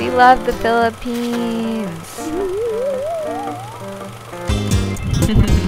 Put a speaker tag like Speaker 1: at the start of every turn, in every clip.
Speaker 1: We love the Philippines.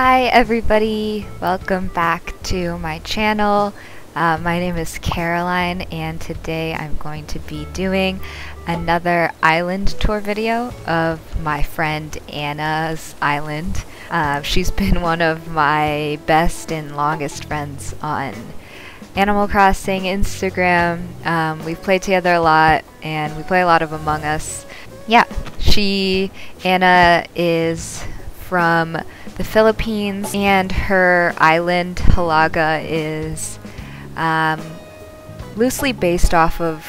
Speaker 1: Hi everybody, welcome back to my channel. Uh, my name is Caroline and today I'm going to be doing another island tour video of my friend Anna's island. Uh, she's been one of my best and longest friends on Animal Crossing, Instagram. Um, we've played together a lot and we play a lot of Among Us. Yeah, she, Anna, is from the Philippines, and her island, Hilaga, is um, loosely based off of,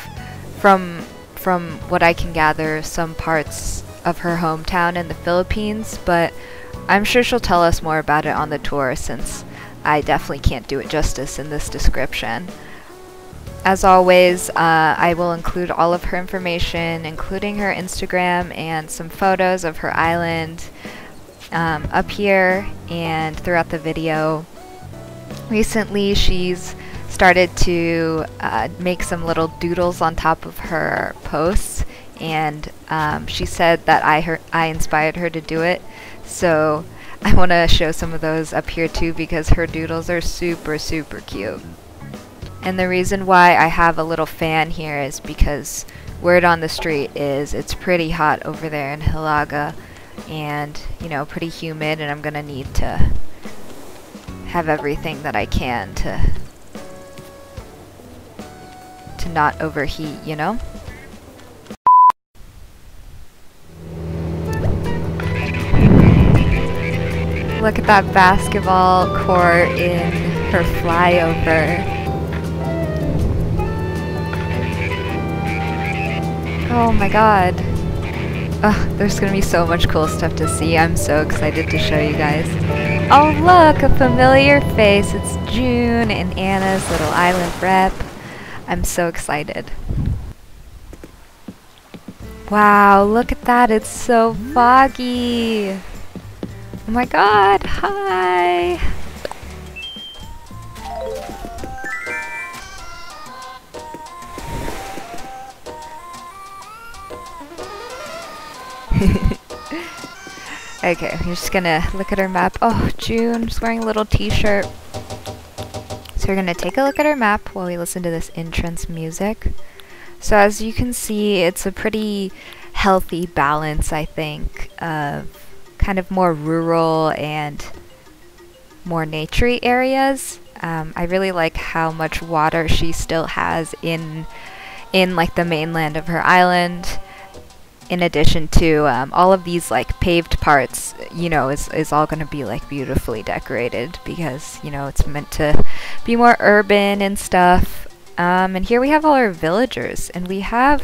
Speaker 1: from from what I can gather, some parts of her hometown in the Philippines. But I'm sure she'll tell us more about it on the tour, since I definitely can't do it justice in this description. As always, uh, I will include all of her information, including her Instagram and some photos of her island um, up here and throughout the video. Recently she's started to uh, make some little doodles on top of her posts and um, she said that I, I inspired her to do it so I want to show some of those up here too because her doodles are super super cute. And the reason why I have a little fan here is because word on the street is it's pretty hot over there in Hilaga and you know pretty humid and I'm gonna need to have everything that I can to to not overheat you know? Look at that basketball court in her flyover. Oh my god There's gonna be so much cool stuff to see. I'm so excited to show you guys. Oh look, a familiar face. It's June and Anna's little island rep. I'm so excited. Wow, look at that. It's so foggy. Oh my god, hi. okay, we're just gonna look at our map. Oh, June, just wearing a little t-shirt. So we're gonna take a look at our map while we listen to this entrance music. So as you can see, it's a pretty healthy balance, I think, of kind of more rural and more naturey areas. Um, I really like how much water she still has in in like the mainland of her island in addition to um, all of these like paved parts, you know, is, is all going to be like beautifully decorated because, you know, it's meant to be more urban and stuff. Um, and here we have all our villagers and we have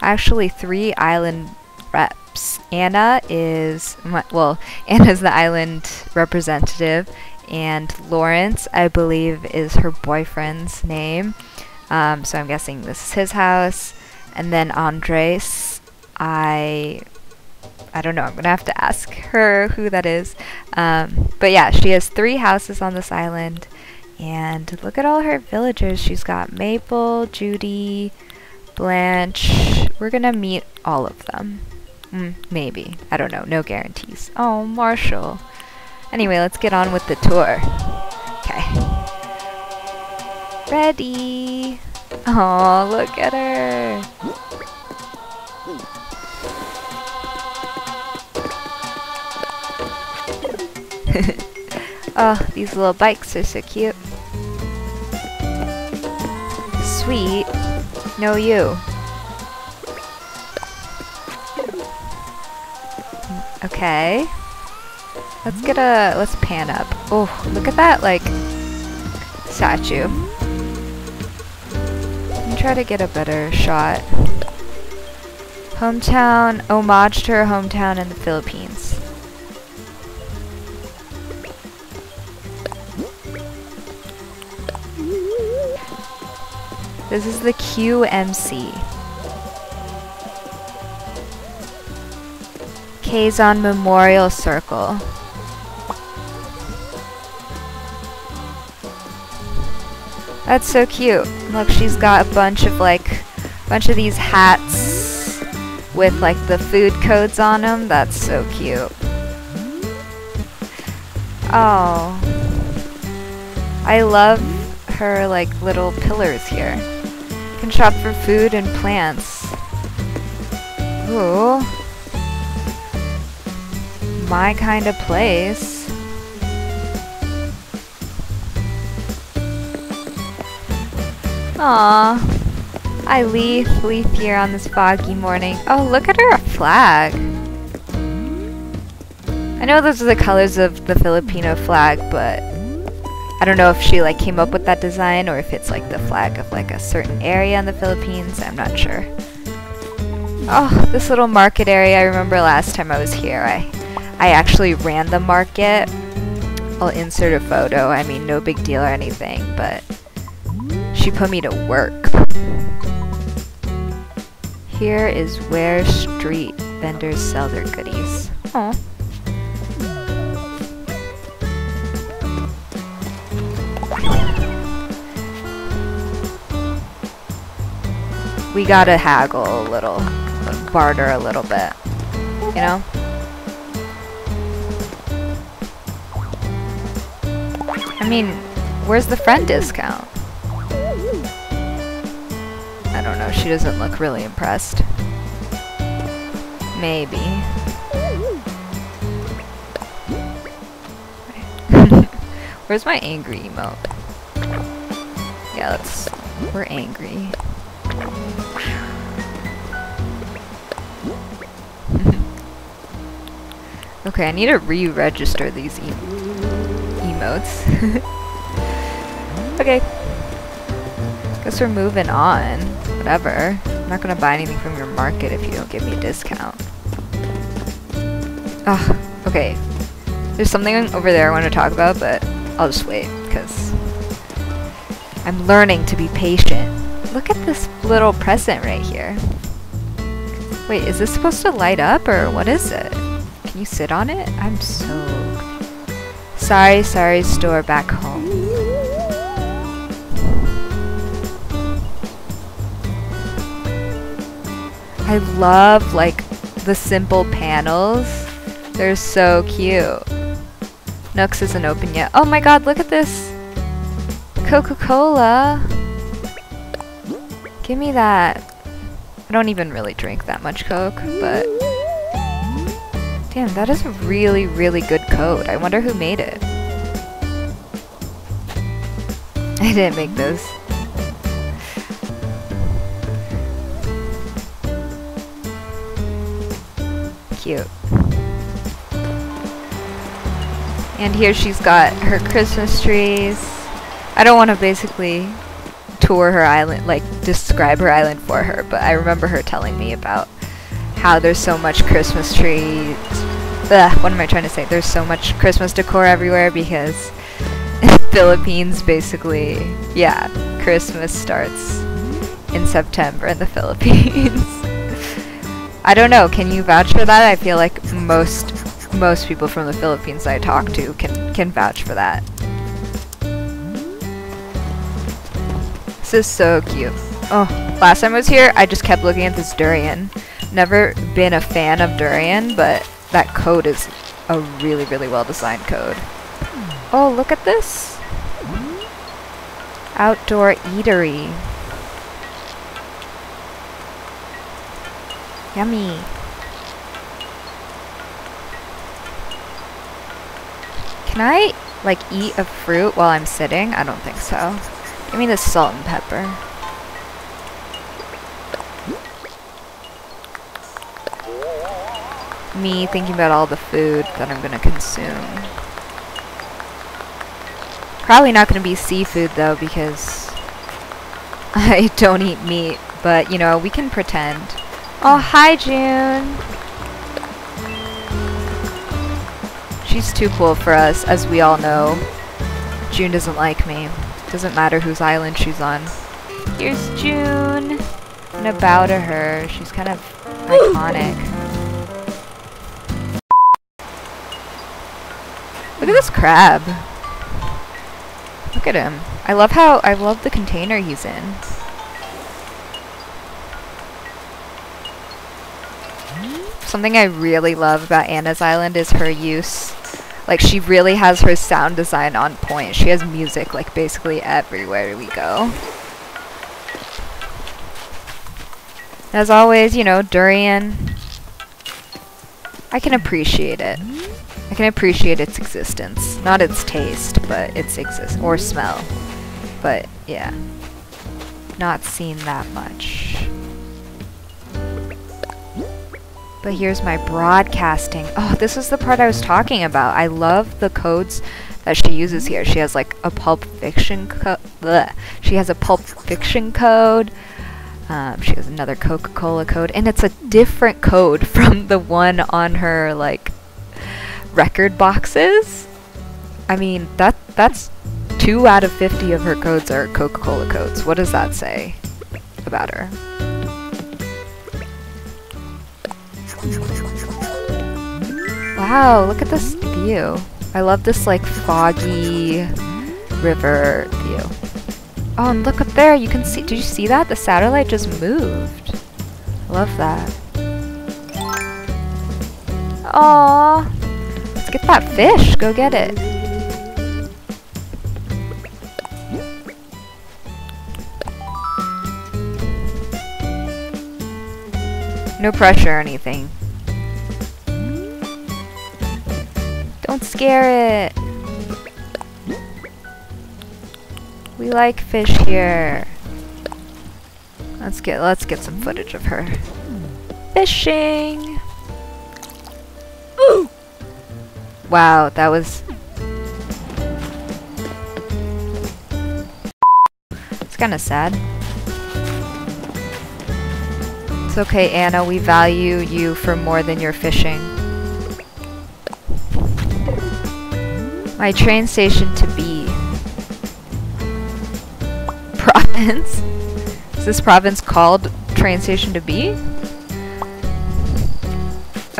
Speaker 1: actually three island reps. Anna is, well, Anna's the island representative and Lawrence, I believe, is her boyfriend's name. Um, so I'm guessing this is his house. And then Andres I I don't know. I'm gonna have to ask her who that is. Um, but yeah, she has three houses on this island, and look at all her villagers. She's got Maple, Judy, Blanche. We're gonna meet all of them. Mm, maybe. I don't know. No guarantees. Oh, Marshall. Anyway, let's get on with the tour. Okay. Ready. Oh, look at her. Oh, these little bikes are so cute. Sweet. No you. Okay. Let's get a, let's pan up. Oh, look at that, like, statue. Let me try to get a better shot. Hometown, homage to her hometown in the Philippines. This is the QMC. Quezon Memorial Circle. That's so cute. Look, she's got a bunch of like, bunch of these hats with like the food codes on them. That's so cute. Oh. I love her like little pillars here. Can shop for food and plants. Ooh my kind of place. Aw. I leaf, leaf here on this foggy morning. Oh, look at her flag. I know those are the colors of the Filipino flag, but I don't know if she like came up with that design or if it's like the flag of like a certain area in the Philippines. I'm not sure. Oh, this little market area. I remember last time I was here. I I actually ran the market. I'll insert a photo. I mean, no big deal or anything, but she put me to work. Here is where street vendors sell their goodies. We gotta haggle a little, barter a little bit, you know? I mean, where's the friend discount? I don't know, she doesn't look really impressed. Maybe. Where's my angry emote? Yeah, let's... We're angry. Okay, I need to re-register these emotes emotes. okay. Guess we're moving on. Whatever. I'm not gonna buy anything from your market if you don't give me a discount. Ugh, okay. There's something over there I want to talk about, but I'll just wait, because I'm learning to be patient. Look at this little present right here. Wait, is this supposed to light up, or what is it? Can you sit on it? I'm so sari-sari store back home. I love like the simple panels. They're so cute. Nooks isn't open yet. Oh my god, look at this! Coca-Cola! Give me that. I don't even really drink that much Coke, but Damn, that is a really, really good code. I wonder who made it. I didn't make those. Cute. And here she's got her Christmas trees. I don't want to basically tour her island, like describe her island for her, but I remember her telling me about how there's so much Christmas trees. Ugh, what am I trying to say? There's so much Christmas decor everywhere because Philippines basically, yeah, Christmas starts in September in the Philippines. I don't know, can you vouch for that? I feel like most most people from the Philippines I talk to can can vouch for that. This is so cute. Oh, last time I was here, I just kept looking at this durian. Never been a fan of durian, but that code is a really, really well designed code. Oh, look at this. Outdoor eatery. Yummy. Can I, like, eat a fruit while I'm sitting? I don't think so. Give me the salt and pepper. Me thinking about all the food that I'm going to consume. Probably not going to be seafood though because I don't eat meat, but you know, we can pretend. Oh, hi, June. She's too cool for us, as we all know. June doesn't like me. Doesn't matter whose island she's on. Here's June. And a bow to her. She's kind of iconic. Look at this crab. Look at him. I love how, I love the container he's in. Something I really love about Anna's Island is her use. Like, she really has her sound design on point. She has music, like, basically everywhere we go. As always, you know, durian. I can appreciate it. I can appreciate its existence. Not its taste, but its exist or smell. But, yeah. Not seen that much. But here's my broadcasting. Oh, this is the part I was talking about. I love the codes that she uses here. She has like a Pulp Fiction code. She has a Pulp Fiction code. Um, she has another Coca-Cola code, and it's a different code from the one on her like record boxes. I mean, that that's two out of 50 of her codes are Coca-Cola codes. What does that say about her? Wow, look at this view. I love this like foggy river view. Oh, and look up there. You can see. Did you see that? The satellite just moved. Love that. Aww. Let's get that fish. Go get it. No pressure or anything. Don't scare it. We like fish here. Let's get let's get some footage of her. Fishing. Ooh. Wow, that was It's kind of sad. It's okay, Anna. We value you for more than your fishing. My train station to be. Province? Is this province called train station to be?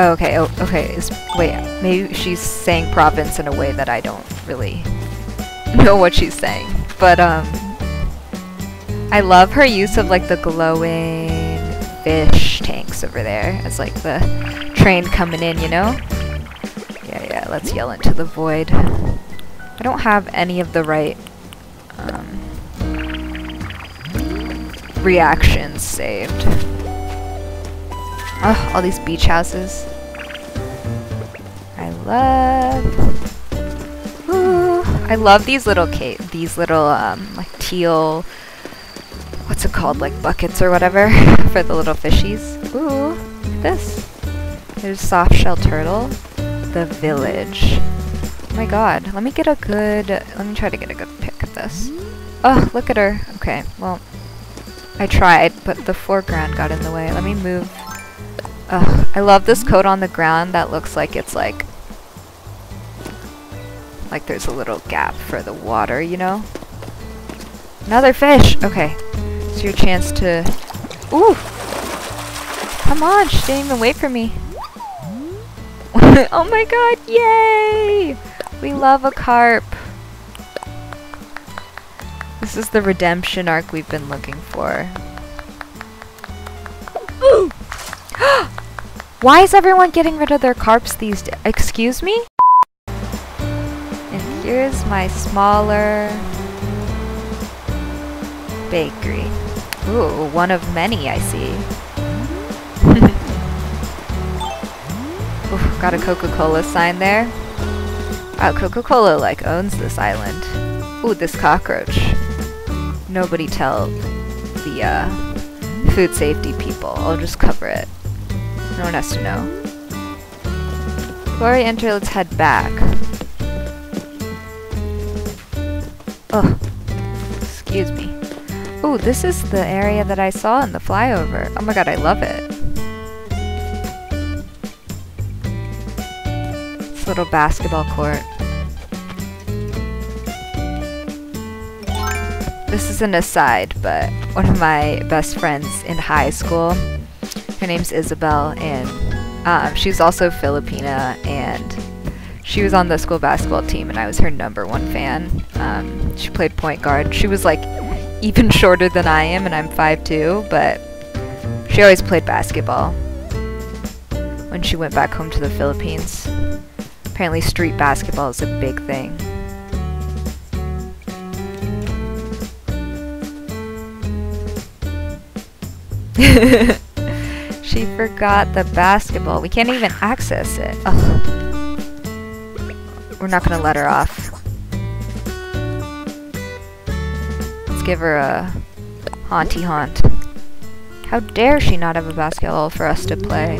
Speaker 1: Oh, okay, oh, okay. Wait, maybe she's saying province in a way that I don't really know what she's saying. But, um, I love her use of, like, the glowing fish tanks over there as like the train coming in, you know? Yeah, yeah, let's yell into the void. I don't have any of the right um, reactions saved. Oh, all these beach houses. I love... Ooh, I love these little these little um, like teal what's it called, like buckets or whatever for the little fishies. Ooh, this. There's soft shell turtle. The village. Oh my god, let me get a good, let me try to get a good pic of this. Oh, look at her. Okay, well, I tried, but the foreground got in the way. Let me move. Ugh, I love this coat on the ground that looks like it's like, like there's a little gap for the water, you know? Another fish! Okay, it's your chance to... Ooh! Come on, she didn't even wait for me. oh my god, yay! We love a carp. This is the redemption arc we've been looking for. Oh Why is everyone getting rid of their carps these days? Excuse me? And here's my smaller bakery. Ooh, one of many I see. Ooh, got a Coca-Cola sign there. Wow, Coca-Cola like owns this island. Ooh, this cockroach. Nobody tell the uh, food safety people. I'll just cover it no one has to know. Before I enter, let's head back. Ugh. Excuse me. Ooh, this is the area that I saw in the flyover. Oh my god, I love it. This little basketball court. This is an aside, but one of my best friends in high school her name's Isabel, and um, she's also Filipina, and she was on the school basketball team, and I was her number one fan. Um, she played point guard. She was like even shorter than I am, and I'm 5'2", but she always played basketball when she went back home to the Philippines. Apparently street basketball is a big thing. she forgot the basketball. We can't even access it. Ugh. We're not gonna let her off. Let's give her a haunty haunt. How dare she not have a basketball for us to play?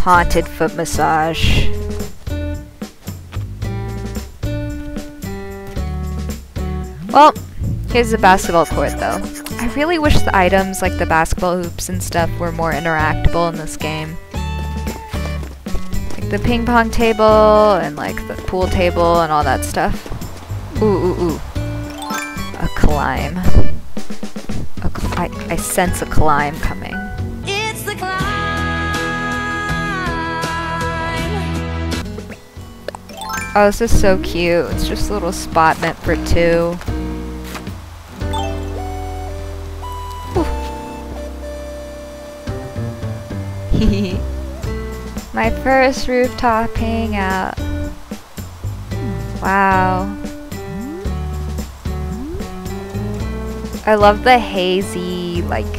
Speaker 1: Haunted foot massage. Well, here's the basketball court though. I really wish the items like the basketball hoops and stuff were more interactable in this game. Like the ping pong table and like the pool table and all that stuff. Ooh, ooh, ooh. A climb. A cl I, I sense a climb coming. Oh, this is so cute. It's just a little spot meant for two. My first rooftop hangout. Wow. I love the hazy, like,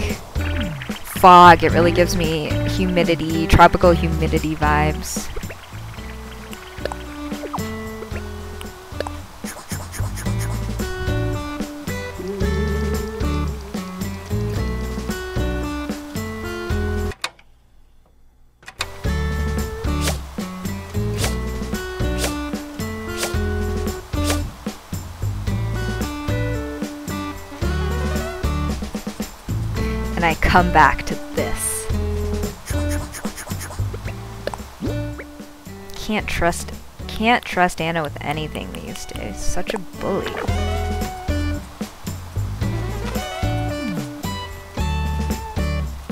Speaker 1: fog. It really gives me humidity, tropical humidity vibes. Come back to this. Can't trust can't trust Anna with anything these days. Such a bully.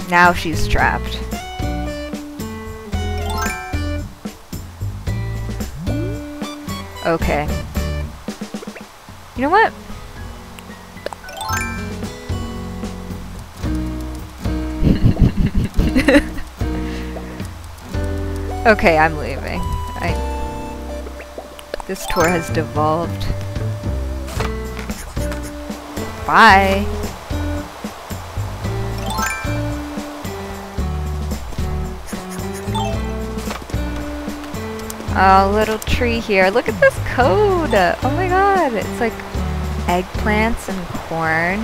Speaker 1: Now she's trapped. Okay. You know what? Okay, I'm leaving. I this tour has devolved. Bye. Oh, little tree here. Look at this code. Oh my god. It's like eggplants and corn.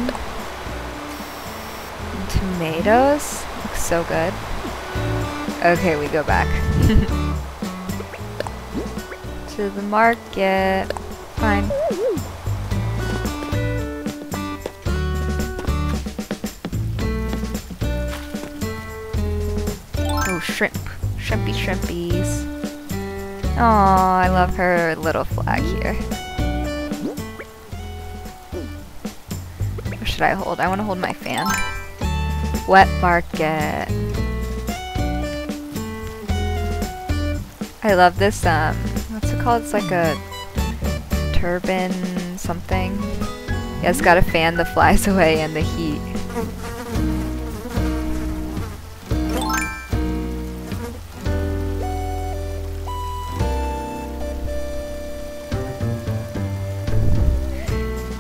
Speaker 1: And tomatoes. Looks so good. Okay, we go back. to the market. Fine. Oh, shrimp. Shrimpy shrimpies. Oh, I love her little flag here. What should I hold? I want to hold my fan. Wet market. I love this, um, what's it called? It's like a turban something. Yeah, it's got a fan that flies away in the heat.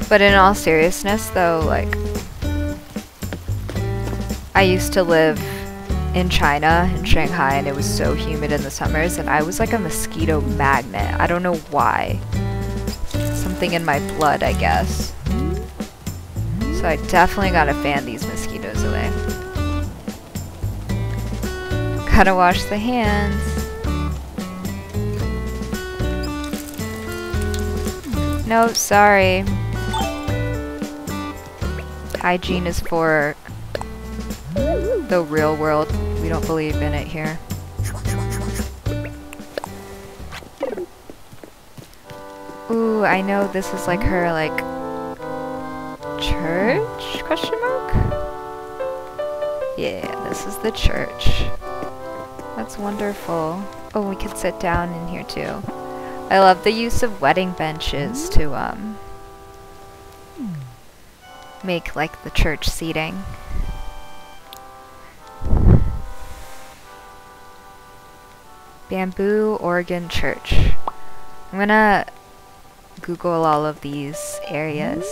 Speaker 1: But in all seriousness though, like, I used to live in China, in Shanghai, and it was so humid in the summers, and I was like a mosquito magnet. I don't know why. Something in my blood, I guess. So I definitely gotta fan these mosquitoes away. Gotta wash the hands. No, sorry. Hygiene is for the real world. We don't believe in it here. Ooh, I know this is like her, like, church? Question mark? Yeah, this is the church. That's wonderful. Oh, we could sit down in here too. I love the use of wedding benches to, um, make like the church seating. Bamboo Organ Church. I'm gonna Google all of these areas.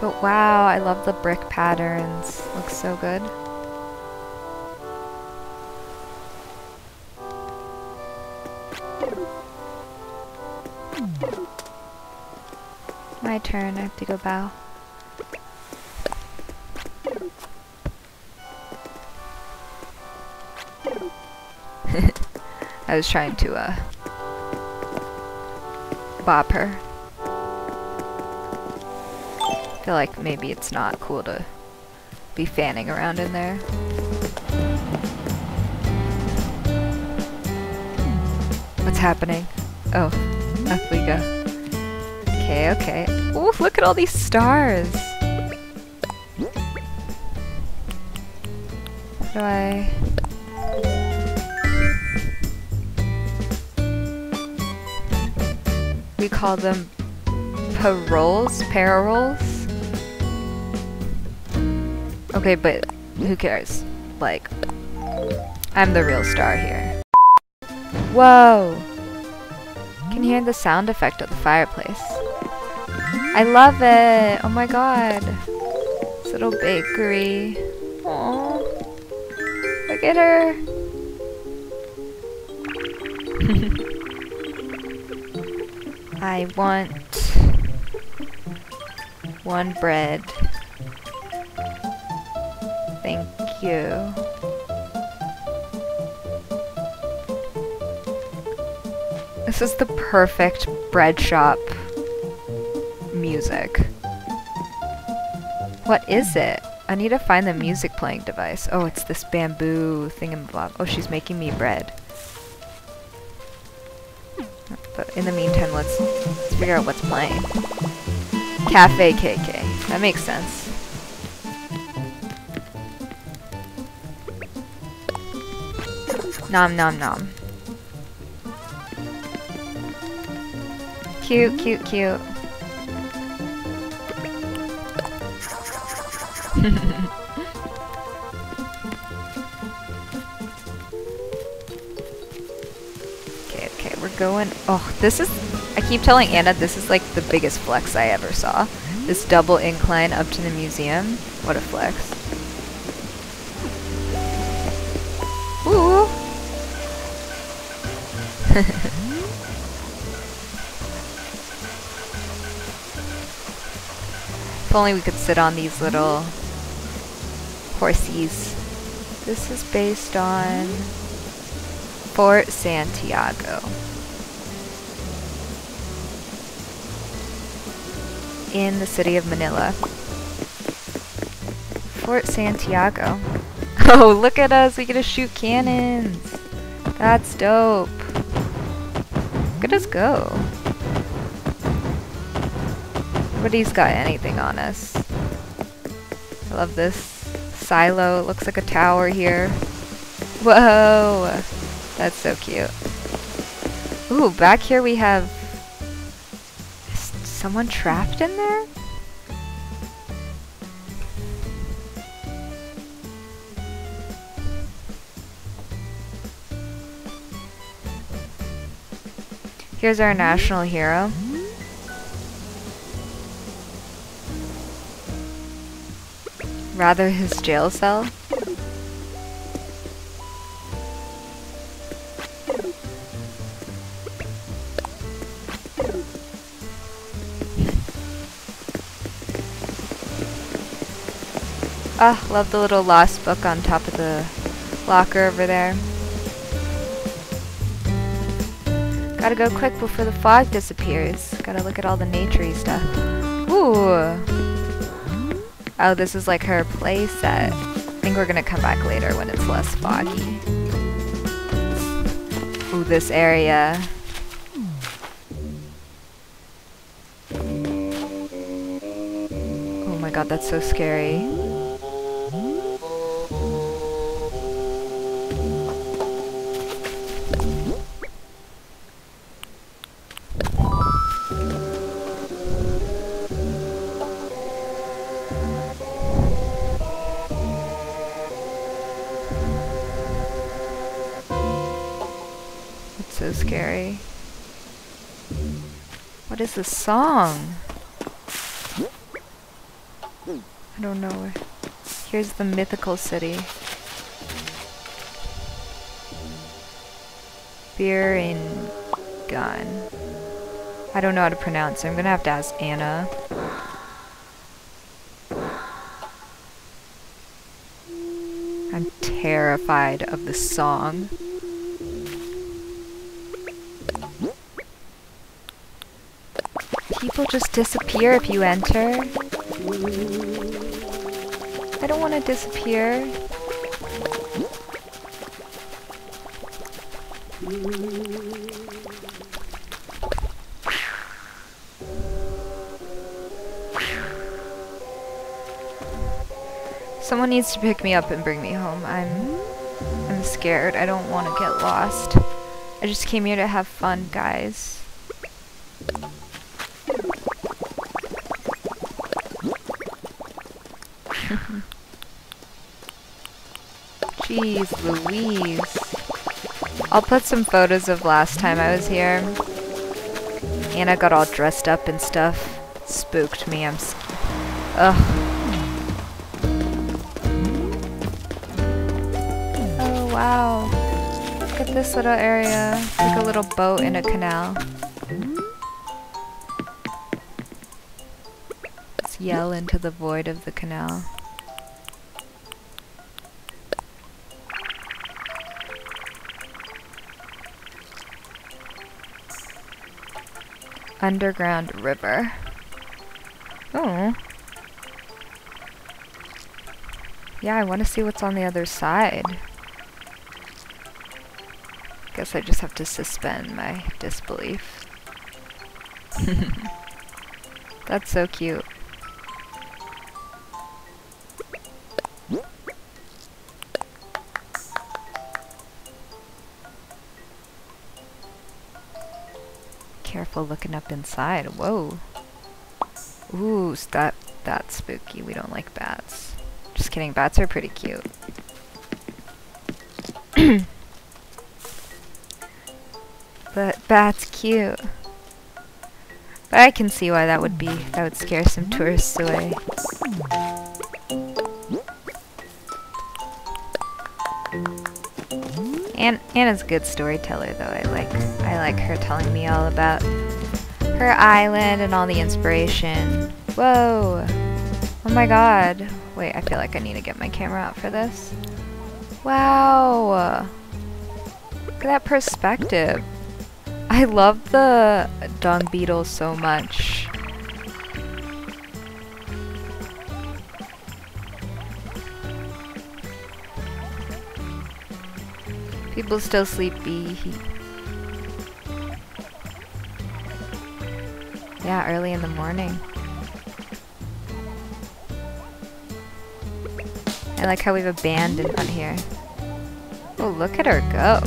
Speaker 1: But wow, I love the brick patterns. Looks so good. My turn, I have to go bow. I was trying to, uh, bop her. I feel like maybe it's not cool to be fanning around in there. What's happening? Oh, up we go. Okay, okay. Ooh, look at all these stars! Do I... call them paroles? Paroles? Okay, but who cares? Like, I'm the real star here. Whoa! Can hear the sound effect of the fireplace? I love it! Oh my god! This little bakery. Aww. Look at her! I want one bread. Thank you. This is the perfect bread shop music. What is it? I need to find the music playing device. Oh, it's this bamboo thingamabob. Oh, she's making me bread. In the meantime, let's, let's figure out what's playing. Cafe KK. That makes sense. Nom nom nom. Cute, cute, cute. going. Oh, this is. I keep telling Anna this is like the biggest flex I ever saw. This double incline up to the museum. What a flex. Ooh. if only we could sit on these little horsies. This is based on Fort Santiago. In the city of Manila. Fort Santiago. Oh, look at us! We get to shoot cannons! That's dope. Look at us go. Nobody's got anything on us. I love this silo. It looks like a tower here. Whoa! That's so cute. Ooh, back here we have... Someone trapped in there? Here's our national hero. Rather his jail cell? Ah, love the little lost book on top of the locker over there. Gotta go quick before the fog disappears. Gotta look at all the naturey stuff. Ooh! Oh, this is like her play set. think we're gonna come back later when it's less foggy. Ooh, this area. Oh my god, that's so scary. This song? I don't know. Here's the mythical city. Beer and gun. I don't know how to pronounce it. I'm gonna have to ask Anna. I'm terrified of the song. People just disappear if you enter. I don't want to disappear. Someone needs to pick me up and bring me home. I'm I'm scared. I don't want to get lost. I just came here to have fun, guys. Jeez Louise. I'll put some photos of last time I was here. Anna got all dressed up and stuff. Spooked me. I'm Ugh. Oh, wow. Look at this little area. like a little boat in a canal. Let's yell into the void of the canal. Underground river. Oh. Yeah, I want to see what's on the other side. Guess I just have to suspend my disbelief. That's so cute. Careful looking up inside. Whoa. Ooh, that that's spooky. We don't like bats. Just kidding, bats are pretty cute. but bats cute. But I can see why that would be that would scare some tourists away. Ann Anna's a good storyteller though. I like I like her telling me all about her island and all the inspiration. Whoa! Oh my god. Wait, I feel like I need to get my camera out for this. Wow! Look at that perspective. I love the dung beetle so much. People still sleepy. Yeah, early in the morning. I like how we have a band in front here. Oh, look at her go.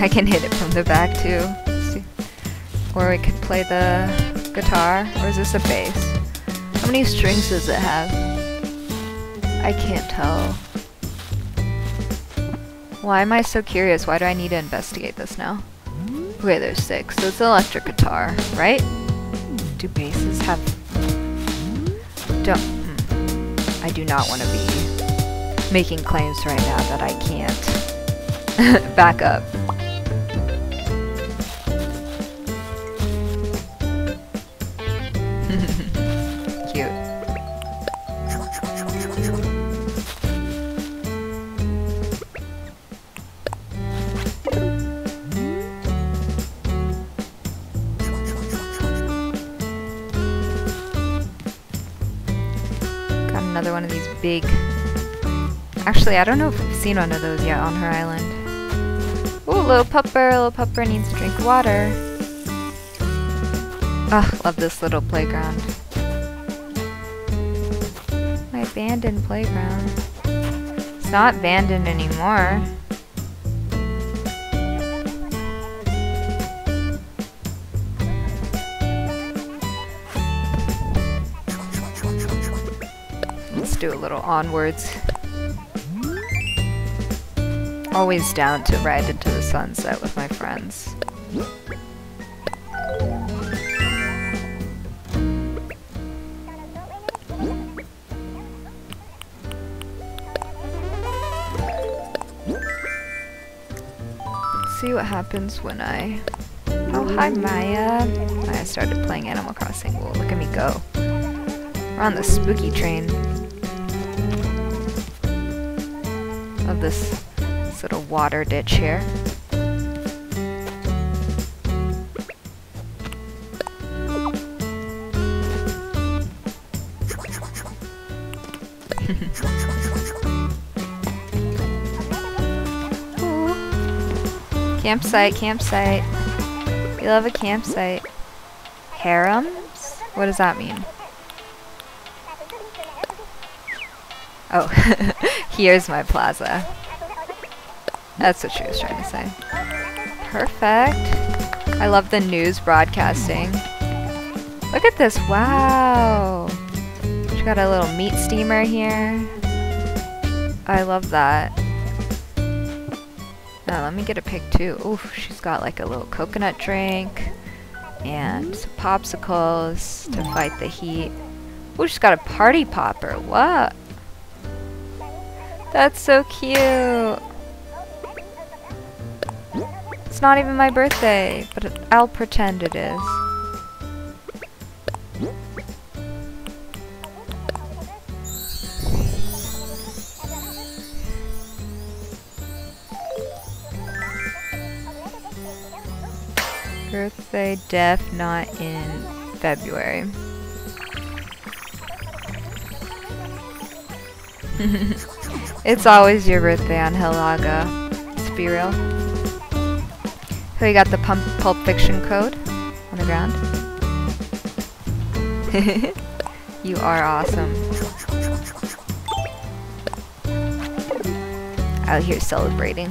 Speaker 1: I can hit it from the back too. Or we could play the guitar. Or is this a bass? How many strings does it have? I can't tell. Why am I so curious? Why do I need to investigate this now? Okay, there's six. So it's an electric guitar, right? Do basses have... Don't... Hmm. I do not want to be making claims right now that I can't back up. Actually, I don't know if we've seen one of those yet on her island. Ooh, little pupper, little pupper needs to drink water. Ugh, love this little playground. My abandoned playground. It's not abandoned anymore. Let's do a little onwards. Always down to ride into the sunset with my friends. see what happens when I... Oh, hi Maya! Maya started playing Animal Crossing. Well, look at me go. We're on the spooky train. Of this, water ditch here. Campsite, campsite. We love a campsite. Harems? What does that mean? Oh, here's my plaza. That's what she was trying to say. Perfect. I love the news broadcasting. Look at this, wow. She got a little meat steamer here. I love that. Now let me get a pic too. Oof, she's got like a little coconut drink and some popsicles to fight the heat. Ooh, she's got a party popper. What? That's so cute. It's not even my birthday, but I'll pretend it is. Birthday, death, not in February. it's always your birthday on Hilaga. Let's be real. So we got the pump Pulp Fiction code on the ground. you are awesome. Out here celebrating.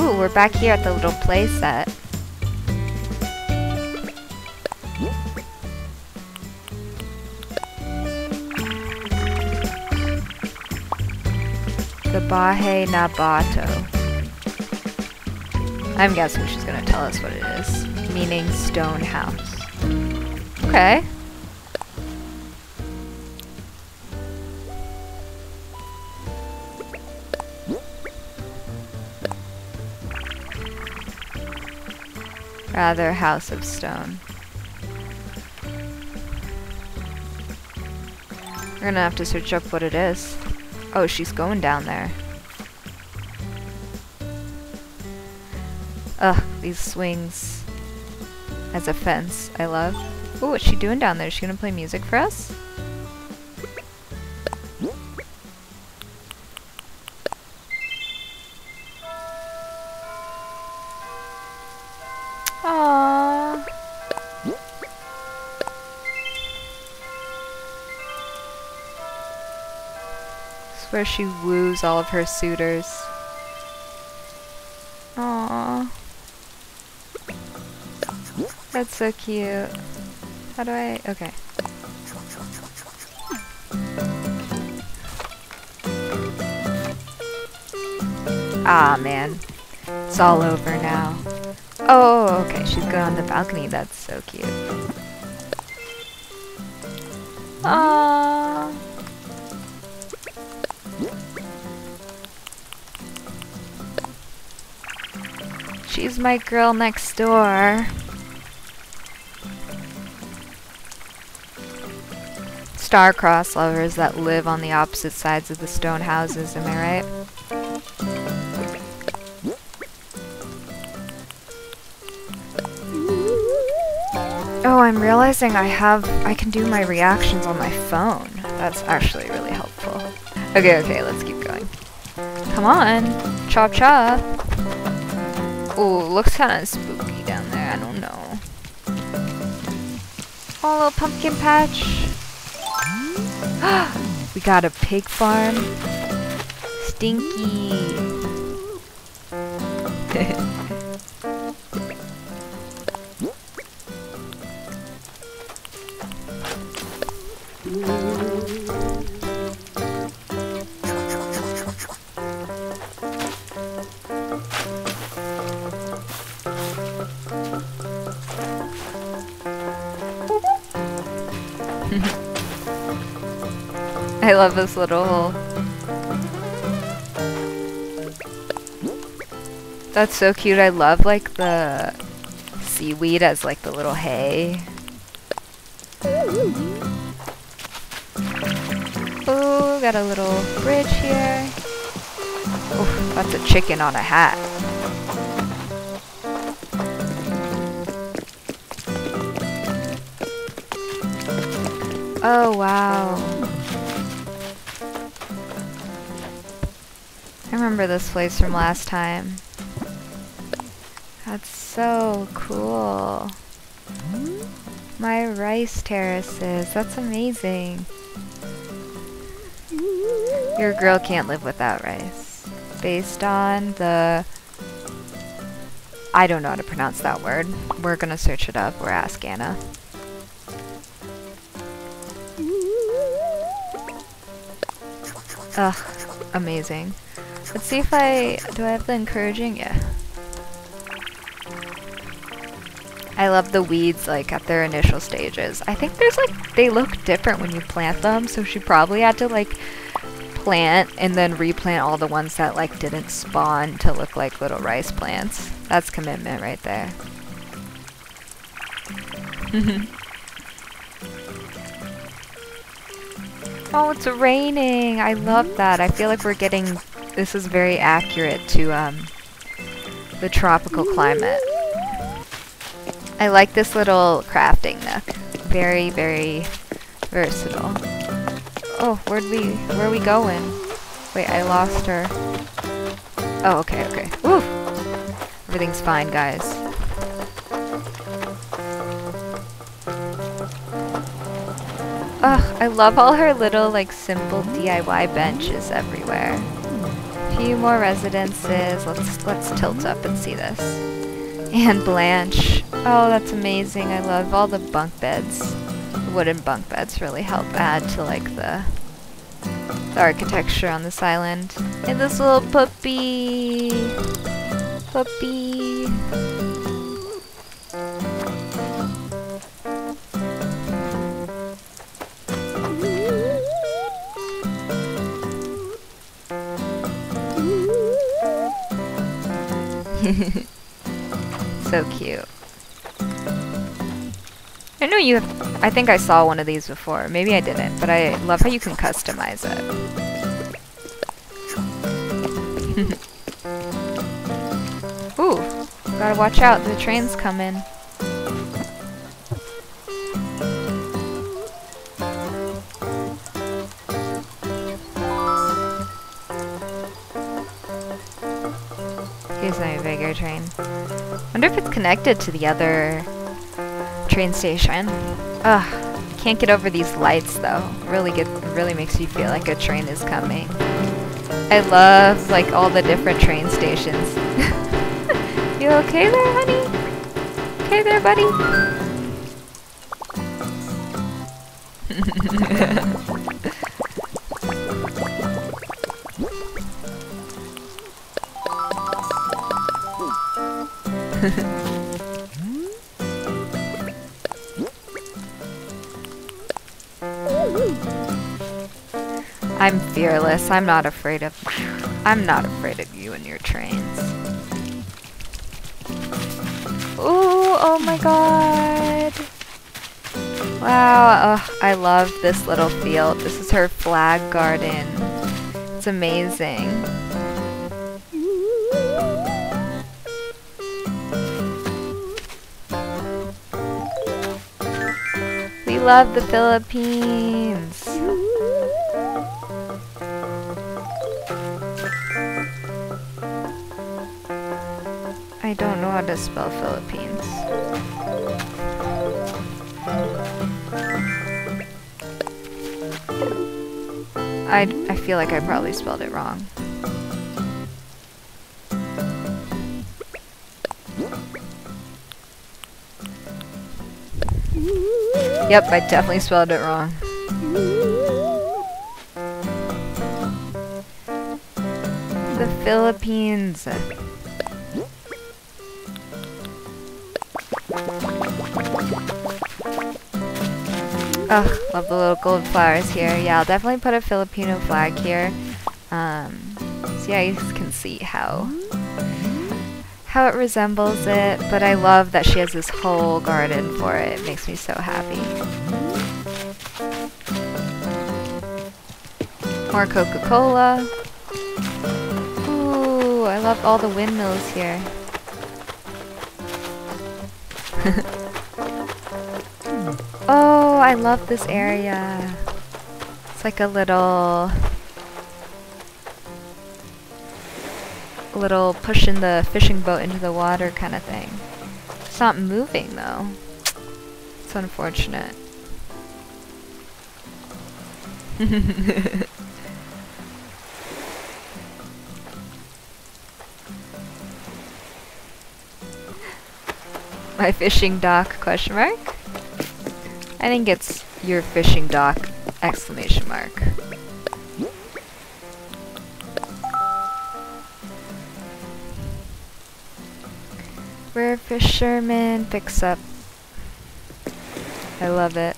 Speaker 1: Ooh, we're back here at the little play set. The Bahay na Bato. I'm guessing she's gonna tell us what it is. Meaning stone house. Okay. Rather House of Stone. We're gonna have to search up what it is. Oh, she's going down there. Ugh, these swings as a fence. I love. Ooh, what's she doing down there? Is she gonna play music for us? This is where she woos all of her suitors. That's so cute. How do I... Okay. Ah, man. It's all over now. Oh, okay. She's going on the balcony. That's so cute. Aww. She's my girl next door. Star-crossed lovers that live on the opposite sides of the stone houses, am I right? Oh, I'm realizing I have, I can do my reactions on my phone. That's actually really helpful. Okay, okay, let's keep going. Come on, chop chop. Ooh, looks kind of spooky down there, I don't know. Oh, little pumpkin patch. we got a pig farm. Stinky. I love this little hole. That's so cute. I love like the seaweed as like the little hay. Oh, got a little bridge here. Oh, that's a chicken on a hat. Oh, wow. I remember this place from last time. That's so cool. My rice terraces. That's amazing. Your girl can't live without rice. Based on the... I don't know how to pronounce that word. We're gonna search it up or ask Anna. Ugh, amazing. Let's see if I... do I have the encouraging? Yeah. I love the weeds like at their initial stages. I think there's like, they look different when you plant them, so she probably had to like plant and then replant all the ones that like didn't spawn to look like little rice plants. That's commitment right there. oh, it's raining. I love that. I feel like we're getting, this is very accurate to um, the tropical climate. I like this little crafting nook. Very, very versatile. Oh, where'd we, where are we going? Wait, I lost her. Oh, okay, okay. Woo! Everything's fine, guys. Ugh, I love all her little, like, simple DIY benches everywhere. Few more residences. Let's, let's tilt up and see this. And Blanche. Oh, that's amazing. I love all the bunk beds. Wooden bunk beds really help add to like the, the architecture on this island. And this little puppy. Puppy. so cute. I know you have, I think I saw one of these before. Maybe I didn't, but I love how you can customize it. Ooh, gotta watch out, the train's coming. Wonder if it's connected to the other train station. Ugh, can't get over these lights though. Really get, really makes you feel like a train is coming. I love like all the different train stations. you okay there, honey? Okay there, buddy? fearless. I'm not afraid of... I'm not afraid of you and your trains. Ooh, oh my god! Wow, oh, I love this little field. This is her flag garden. It's amazing. We love the Philippines. I don't know how to spell Philippines. I, I feel like I probably spelled it wrong. Yep, I definitely spelled it wrong. The Philippines. Oh, love the little gold flowers here. Yeah, I'll definitely put a Filipino flag here. Um, so yeah, you can see how how it resembles it, but I love that she has this whole garden for it. It makes me so happy. More Coca-Cola. Ooh, I love all the windmills here. oh, I love this area. It's like a little little pushing the fishing boat into the water kind of thing. It's not moving though. It's unfortunate. My fishing dock question mark? I think it's your fishing dock exclamation mark. Where fisherman picks up. I love it.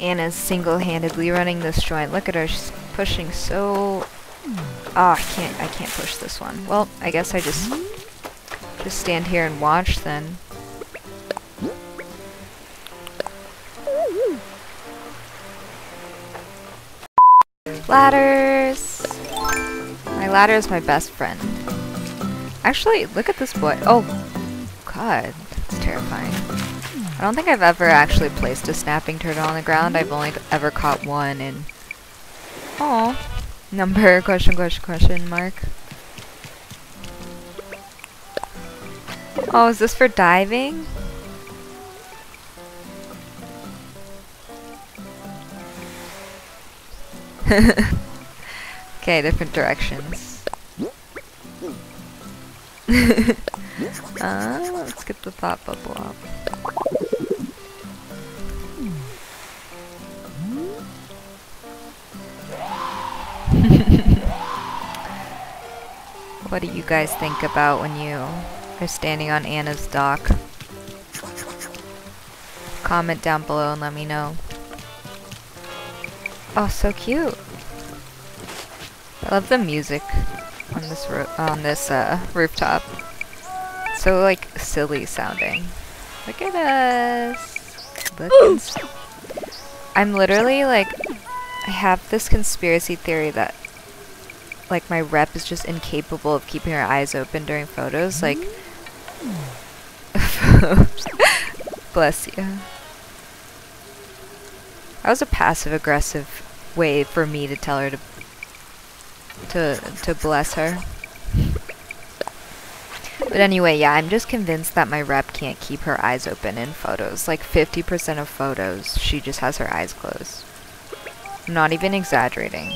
Speaker 1: Anna's single-handedly running this joint. Look at her, she's pushing so... Oh, I can't, I can't push this one. Well, I guess I just, just stand here and watch then. Ladders! My ladder is my best friend. Actually, look at this boy. Oh, God, it's terrifying. I don't think I've ever actually placed a snapping turtle on the ground. I've only ever caught one and... Oh, number, question, question, question, mark. Oh, is this for diving? okay, different directions. uh, let's get the thought bubble up. What do you guys think about when you are standing on Anna's dock? Comment down below and let me know. Oh, so cute. I love the music on this on this uh, rooftop. So like silly sounding. Look at us. Look I'm literally like I have this conspiracy theory that like my rep is just incapable of keeping her eyes open during photos. Like mm. bless you. That was a passive aggressive way for me to tell her to to to bless her. But anyway, yeah, I'm just convinced that my rep can't keep her eyes open in photos. Like 50% of photos, she just has her eyes closed. I'm not even exaggerating.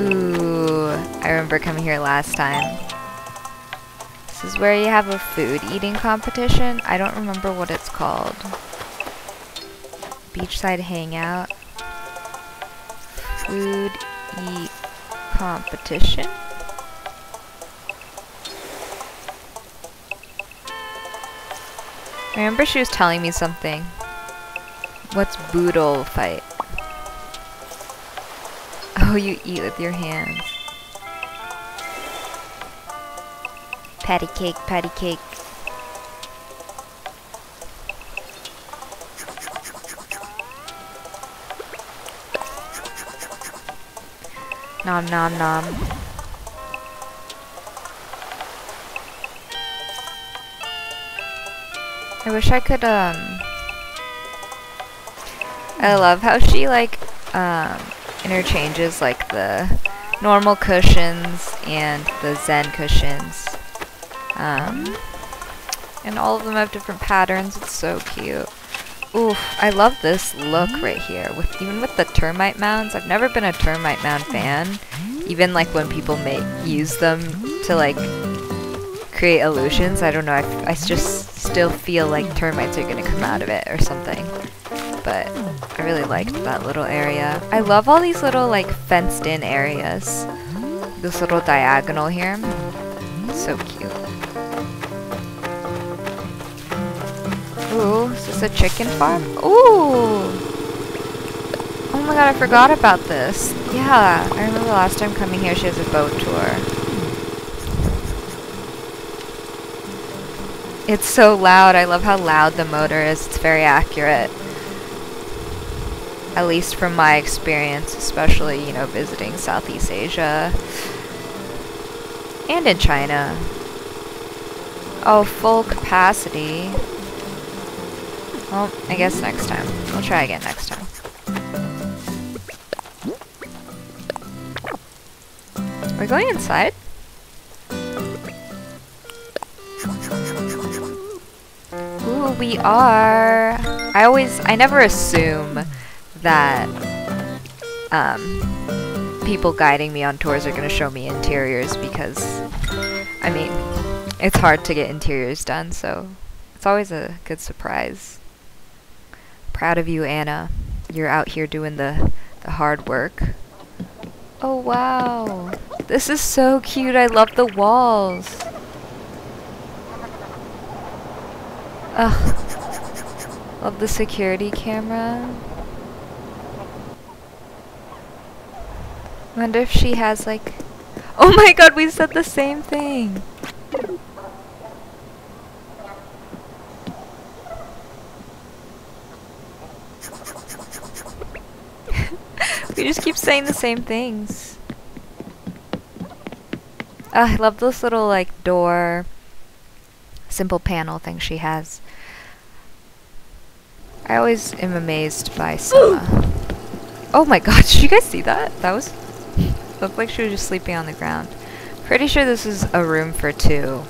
Speaker 1: Ooh, I remember coming here last time. This is where you have a food eating competition. I don't remember what it's called. Beachside Hangout. Food eat competition. I remember she was telling me something. What's boodle fight? Oh, you eat with your hands. Patty cake, patty cake. Nom nom nom. I wish I could, um... I love how she, like, um interchanges, like, the normal cushions and the Zen cushions. Um, and all of them have different patterns. It's so cute. Oof, I love this look right here. With Even with the termite mounds. I've never been a termite mound fan. Even like when people make use them to like create illusions. I don't know. I, I just still feel like termites are going to come out of it or something. But I really liked that little area. I love all these little like fenced in areas. This little diagonal here. So cute. Ooh, is this a chicken farm? Ooh! Oh my god, I forgot about this. Yeah, I remember last time coming here she has a boat tour. It's so loud. I love how loud the motor is. It's very accurate. At least from my experience, especially, you know, visiting Southeast Asia. And in China. Oh, full capacity. Well, I guess next time. We'll try again next time. We're going inside? Ooh, we are. I always, I never assume that um, people guiding me on tours are going to show me interiors because, I mean, it's hard to get interiors done, so it's always a good surprise. Proud of you, Anna. You're out here doing the, the hard work. Oh, wow. This is so cute. I love the walls. Ugh. Love the security camera. Wonder if she has like... Oh my god, we said the same thing! we just keep saying the same things. Uh, I love this little like door simple panel thing she has. I always am amazed by Sima. oh my god, did you guys see that? That was... looked like she was just sleeping on the ground. Pretty sure this is a room for two.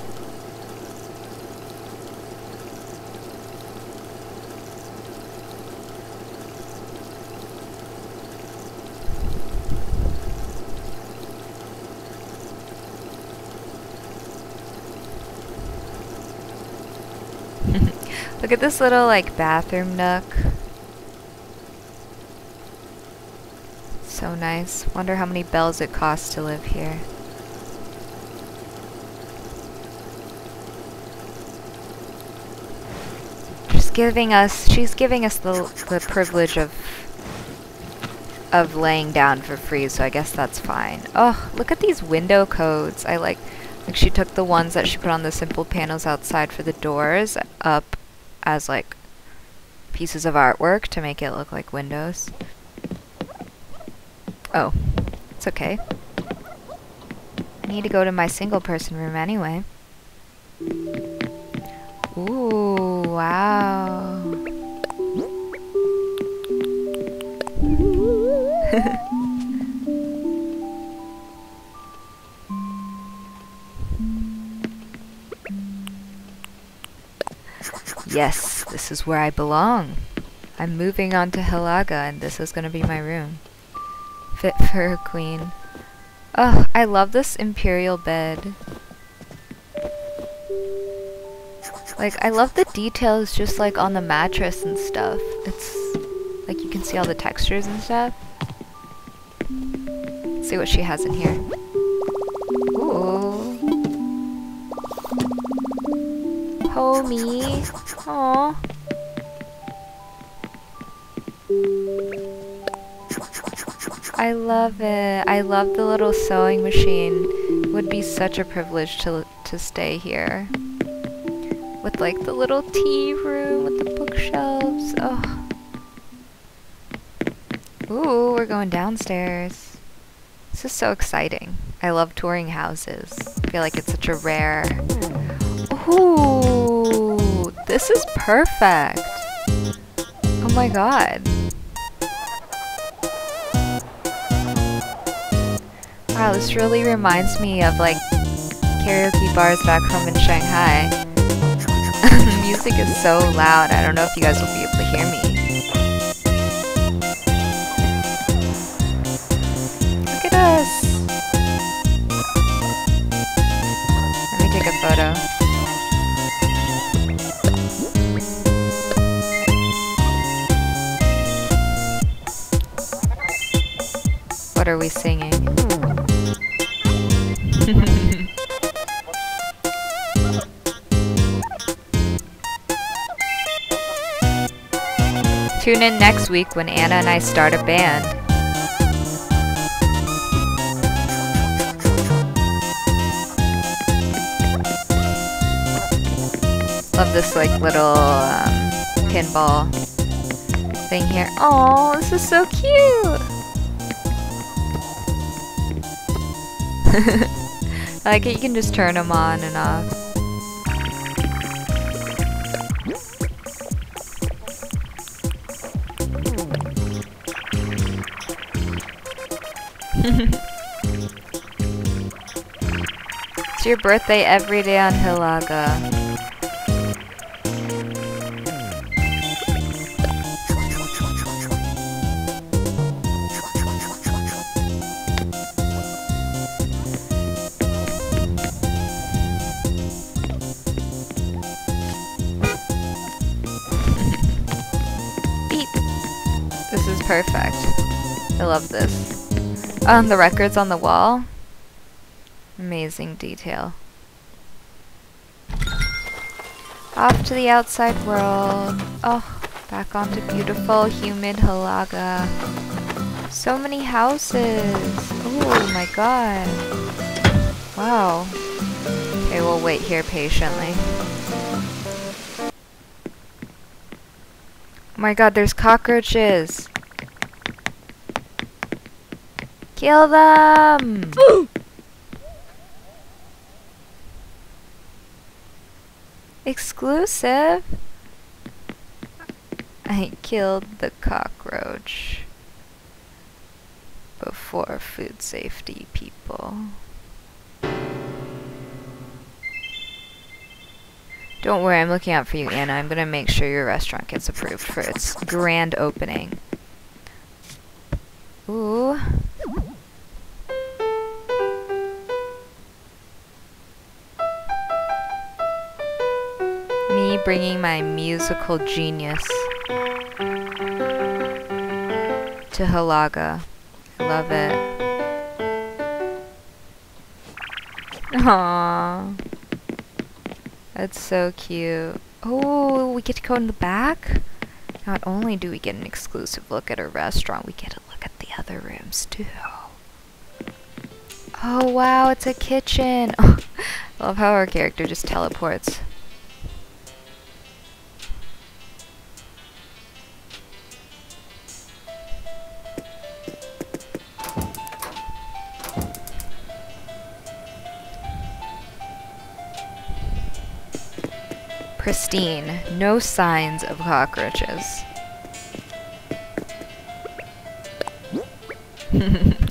Speaker 1: Look at this little like bathroom nook. So nice. Wonder how many bells it costs to live here. She's giving us she's giving us the the privilege of of laying down for free, so I guess that's fine. Oh, look at these window codes. I like like she took the ones that she put on the simple panels outside for the doors up as like pieces of artwork to make it look like windows. Oh, it's okay. I need to go to my single person room anyway. Ooh, wow. Yes, this is where I belong. I'm moving on to Hilaga and this is gonna be my room. Fit for a queen. Oh, I love this imperial bed. Like, I love the details just like on the mattress and stuff. It's like you can see all the textures and stuff. Let's see what she has in here. Ooh. Homie. Aww. I love it. I love the little sewing machine. Would be such a privilege to to stay here. With like the little tea room with the bookshelves. Oh. Ooh, we're going downstairs. This is so exciting. I love touring houses. I feel like it's such a rare... Ooh, this is perfect. Oh my god. Wow, this really reminds me of like karaoke bars back home in Shanghai. the music is so loud, I don't know if you guys will be able to hear me. Tune in next week when Anna and I start a band. Love this like little um, pinball thing here. Oh, this is so cute! I like it, you can just turn them on and off. Your birthday every day on Hilaga. This is perfect. I love this. Um, the records on the wall. Amazing detail. Off to the outside world. Oh, back onto beautiful, humid Hilaga. So many houses. Oh my god. Wow. Okay, we'll wait here patiently. Oh my god, there's cockroaches. Kill them! Exclusive? I killed the cockroach before food safety people. Don't worry, I'm looking out for you, Anna. I'm gonna make sure your restaurant gets approved for its grand opening. Ooh. Bringing my musical genius to Hilaga. I love it. Aww. That's so cute. Oh, we get to go in the back? Not only do we get an exclusive look at our restaurant, we get a look at the other rooms too. Oh wow, it's a kitchen! I love how our character just teleports. Pristine. No signs of cockroaches.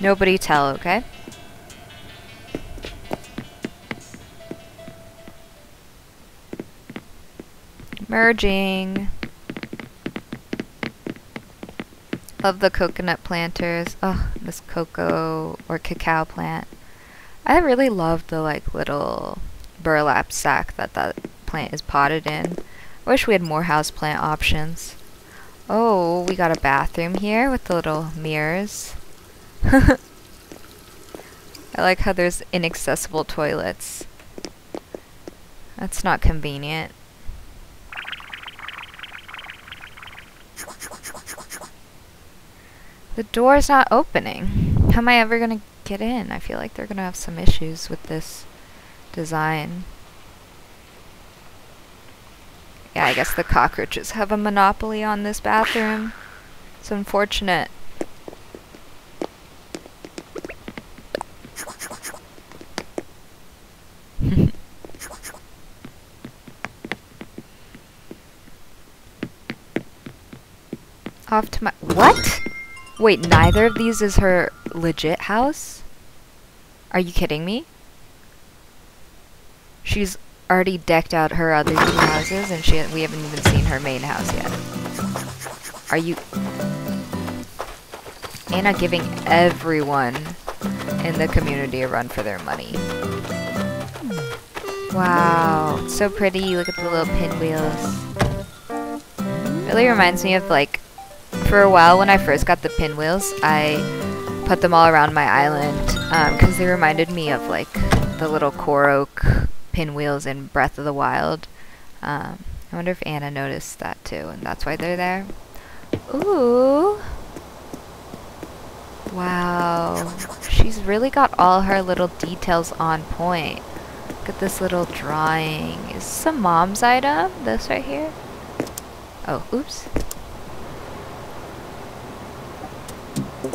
Speaker 1: Nobody tell, okay? Merging. Love the coconut planters. Oh, this cocoa or cacao plant. I really love the like little burlap sack that that plant is potted in. I wish we had more houseplant options. Oh, we got a bathroom here with the little mirrors. I like how there's inaccessible toilets. That's not convenient. The door's not opening. How am I ever gonna get in? I feel like they're gonna have some issues with this design. Yeah, I guess the cockroaches have a monopoly on this bathroom. It's unfortunate. Off to my- What? Wait, neither of these is her legit house? Are you kidding me? She's already decked out her other two houses and she we haven't even seen her main house yet. Are you... Anna giving everyone in the community a run for their money. Wow, it's so pretty. Look at the little pinwheels. Really reminds me of like for a while when I first got the pinwheels, I put them all around my island because um, they reminded me of like the little Korok pinwheels in Breath of the Wild. Um, I wonder if Anna noticed that too, and that's why they're there. Ooh. Wow. She's really got all her little details on point. Look at this little drawing. Is this a mom's item? This right here? Oh, oops. Get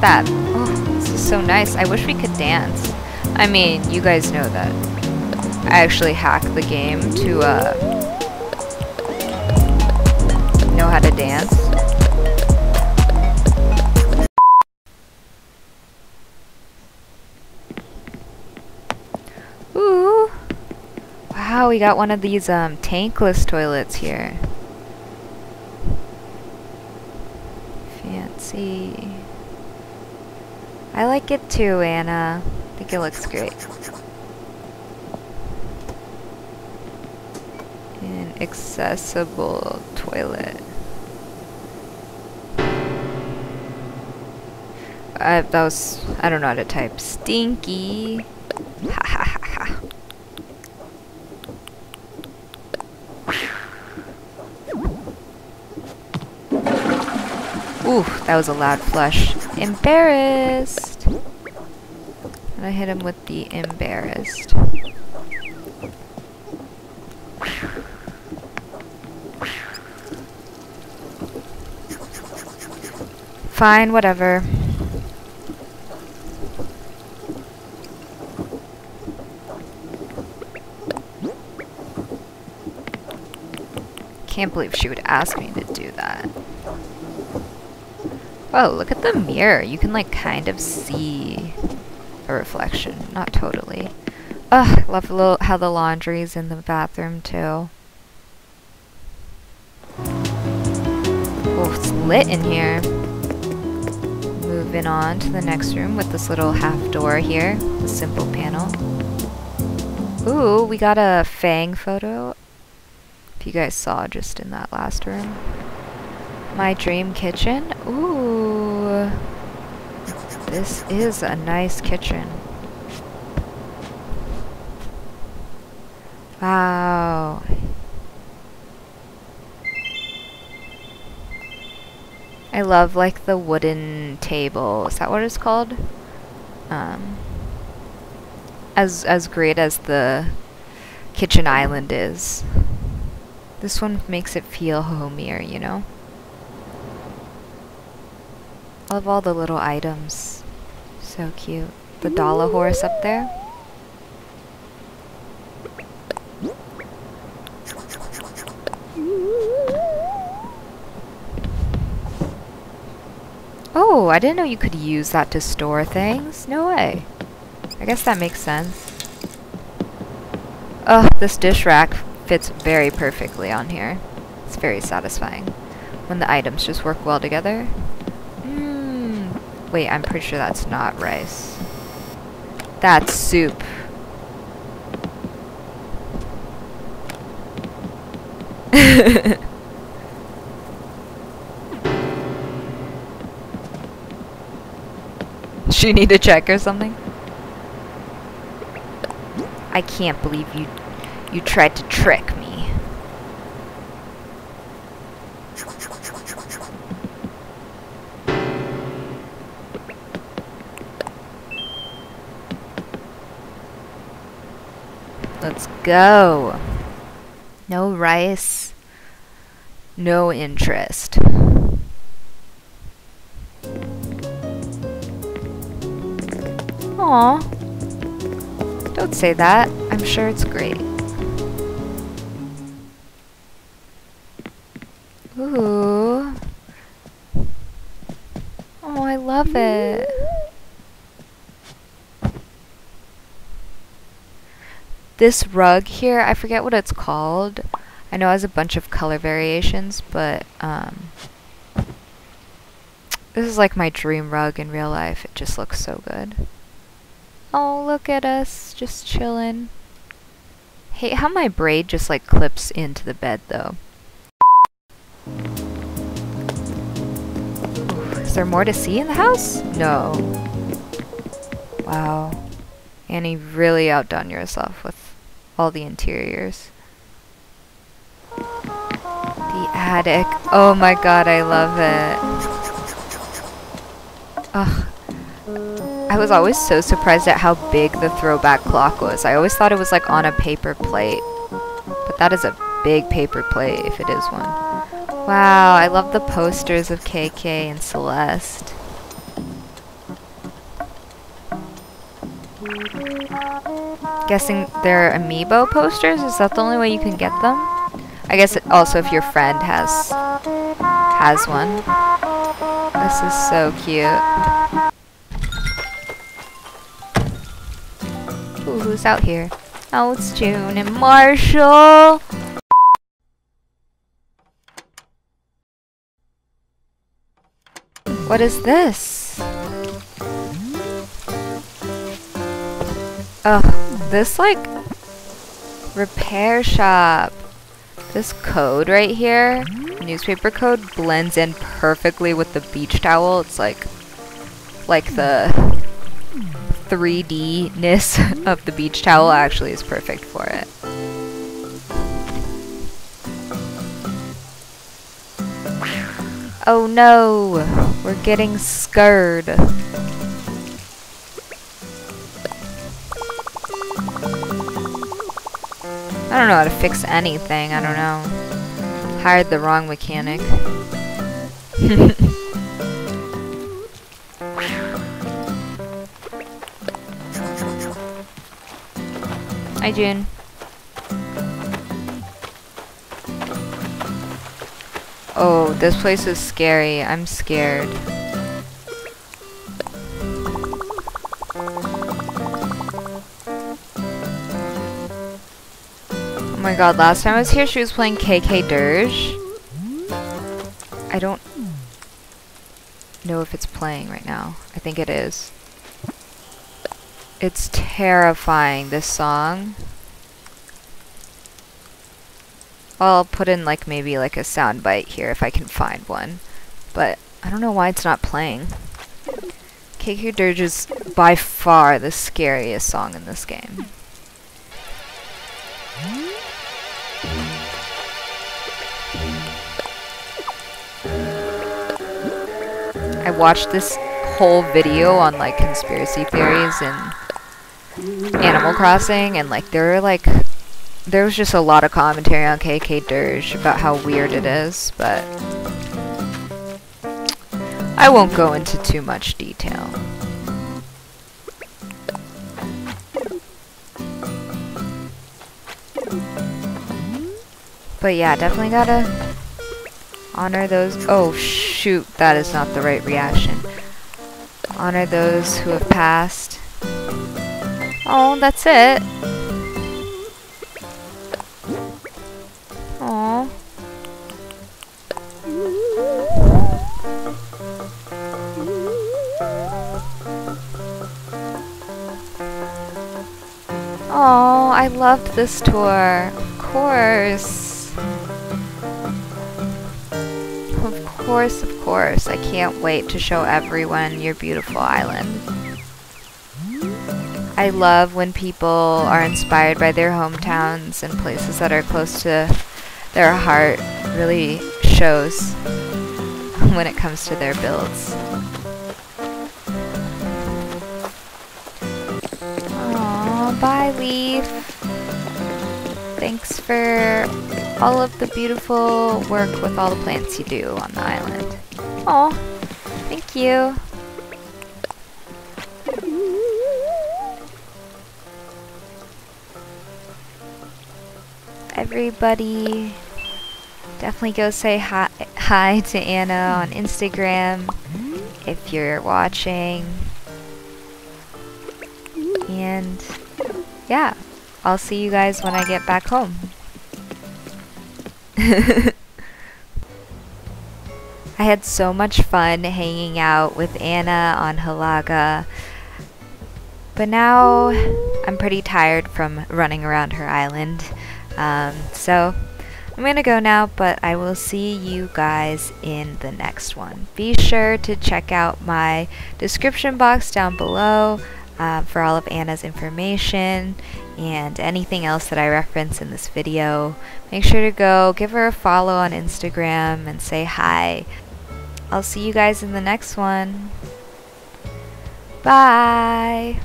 Speaker 1: that. Oh, this is so nice. I wish we could dance. I mean, you guys know that. I actually hacked the game to, uh, we got one of these, um, tankless toilets here. Fancy. I like it too, Anna. I think it looks great. An accessible toilet. Uh, that was, I don't know how to type. Stinky. Ha ha ha ha. Ooh, that was a loud flush. Embarrassed. And I hit him with the embarrassed. Fine, whatever. Can't believe she would ask me to do that. Oh, look at the mirror. You can like kind of see a reflection. Not totally. Ugh, love little, how the laundry's in the bathroom too. Oh, it's lit in here. Moving on to the next room with this little half door here. A simple panel. Ooh, we got a Fang photo. If you guys saw just in that last room. My dream kitchen. Ooh. This is a nice kitchen. Wow. I love like the wooden table. Is that what it's called? Um, as as great as the kitchen island is. This one makes it feel homier, you know? Love all the little items. So cute. The Dala horse up there. Oh, I didn't know you could use that to store things. No way. I guess that makes sense. Oh, this dish rack fits very perfectly on here. It's very satisfying when the items just work well together. Wait, I'm pretty sure that's not rice. That's soup. she need to check or something? I can't believe you You tried to trick me. Go. No rice. No interest. Aw. Don't say that. I'm sure it's great. Ooh. Oh, I love it. This rug here, I forget what it's called. I know it has a bunch of color variations, but um, this is like my dream rug in real life. It just looks so good. Oh, look at us, just chilling. Hate how my braid just like clips into the bed though. Is there more to see in the house? No. Wow. Annie really outdone yourself with all the interiors. The attic. Oh my god, I love it. Ugh. I was always so surprised at how big the throwback clock was. I always thought it was like on a paper plate. But that is a big paper plate if it is one. Wow, I love the posters of KK and Celeste. Guessing they're amiibo posters? Is that the only way you can get them? I guess also if your friend has has one. This is so cute. Ooh, who's out here? Oh, it's June and Marshall. What is this? Oh, this like repair shop. This code right here, newspaper code, blends in perfectly with the beach towel. It's like, like the 3D-ness of the beach towel actually is perfect for it. Oh no, we're getting scared. I don't know how to fix anything, I don't know. Hired the wrong mechanic. Hi, June. Oh, this place is scary. I'm scared. My god, last time I was here she was playing KK Dirge. I don't know if it's playing right now. I think it is. It's terrifying, this song. I'll put in like maybe like a sound bite here if I can find one. But I don't know why it's not playing. KK Dirge is by far the scariest song in this game. Watched this whole video on like conspiracy theories and Animal Crossing and like there were like there was just a lot of commentary on KK Dirge about how weird it is, but I won't go into too much detail. But yeah, definitely gotta honor those- oh shoot, that is not the right reaction. Honor those who have passed. Oh, that's it. Aww. Oh, I loved this tour. Of course. Course, of course. I can't wait to show everyone your beautiful island. I love when people are inspired by their hometowns and places that are close to their heart. Really shows when it comes to their builds. Aww, bye Leif. Thanks for all of the beautiful work with all the plants you do on the island. Oh, thank you. Everybody, definitely go say hi, hi to Anna on Instagram if you're watching. And yeah, I'll see you guys when I get back home. I had so much fun hanging out with Anna on Hilaga, but now I'm pretty tired from running around her island. Um, so I'm gonna go now, but I will see you guys in the next one. Be sure to check out my description box down below uh, for all of Anna's information and anything else that I reference in this video. Make sure to go give her a follow on Instagram and say hi. I'll see you guys in the next one. Bye!